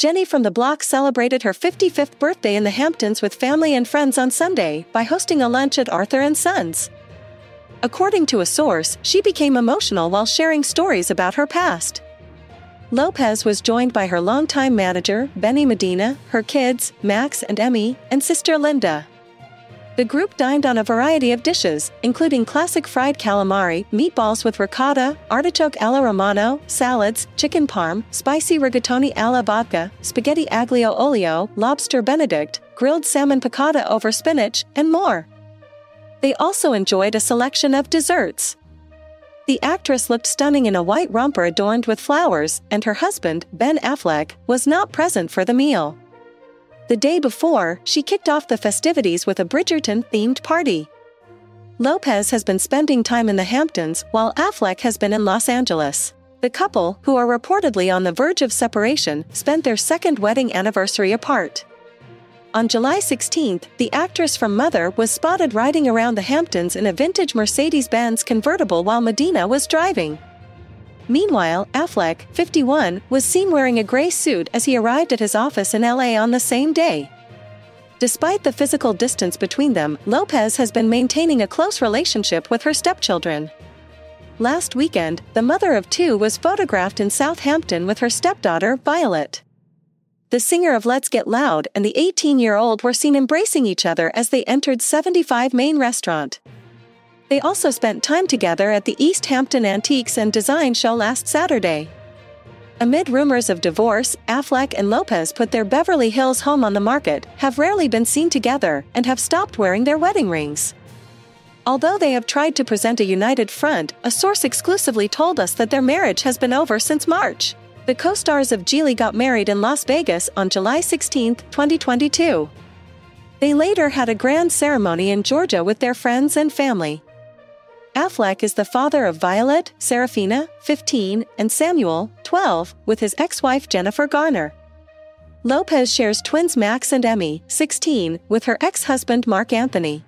Jenny from the block celebrated her 55th birthday in the Hamptons with family and friends on Sunday by hosting a lunch at Arthur and Sons. According to a source, she became emotional while sharing stories about her past. Lopez was joined by her longtime manager, Benny Medina, her kids, Max and Emmy, and sister Linda. The group dined on a variety of dishes, including classic fried calamari, meatballs with ricotta, artichoke alla romano, salads, chicken parm, spicy rigatoni alla vodka, spaghetti aglio olio, lobster benedict, grilled salmon piccata over spinach, and more. They also enjoyed a selection of desserts. The actress looked stunning in a white romper adorned with flowers, and her husband, Ben Affleck, was not present for the meal. The day before, she kicked off the festivities with a Bridgerton themed party. Lopez has been spending time in the Hamptons while Affleck has been in Los Angeles. The couple, who are reportedly on the verge of separation, spent their second wedding anniversary apart. On July 16, the actress from Mother was spotted riding around the Hamptons in a vintage Mercedes Benz convertible while Medina was driving. Meanwhile, Affleck, 51, was seen wearing a gray suit as he arrived at his office in LA on the same day. Despite the physical distance between them, Lopez has been maintaining a close relationship with her stepchildren. Last weekend, the mother of two was photographed in Southampton with her stepdaughter, Violet. The singer of Let's Get Loud and the 18 year old were seen embracing each other as they entered 75 Main Restaurant. They also spent time together at the East Hampton Antiques and Design Show last Saturday. Amid rumors of divorce, Affleck and Lopez put their Beverly Hills home on the market, have rarely been seen together, and have stopped wearing their wedding rings. Although they have tried to present a united front, a source exclusively told us that their marriage has been over since March. The co stars of Gigli got married in Las Vegas on July 16, 2022. They later had a grand ceremony in Georgia with their friends and family. Affleck is the father of Violet, Seraphina, 15, and Samuel, 12, with his ex wife Jennifer Garner. Lopez shares twins Max and Emmy, 16, with her ex husband Marc Anthony.